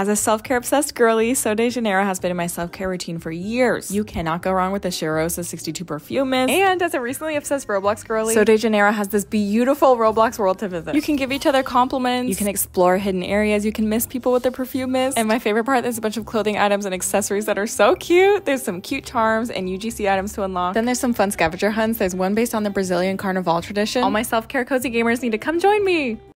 As a self-care obsessed girly, Sol de Janeiro has been in my self-care routine for years. You cannot go wrong with the Cheirosa 62 perfume mist. And as a recently obsessed Roblox girly, Sol de Janeiro has this beautiful Roblox world to visit. you can give each other compliments. You can explore hidden areas. You can miss people with their perfume mist. And my favorite part, is a bunch of clothing items and accessories that are so cute. There's some cute charms and UGC items to unlock. Then there's some fun scavenger hunts. There's one based on the Brazilian Carnival tradition. All my self-care cozy gamers need to come join me.